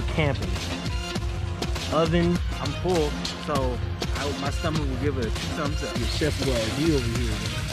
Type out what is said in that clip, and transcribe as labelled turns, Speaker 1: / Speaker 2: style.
Speaker 1: for camping. Oven, I'm full, so I, my stomach will give it a thumbs up.
Speaker 2: Your chef will you over here.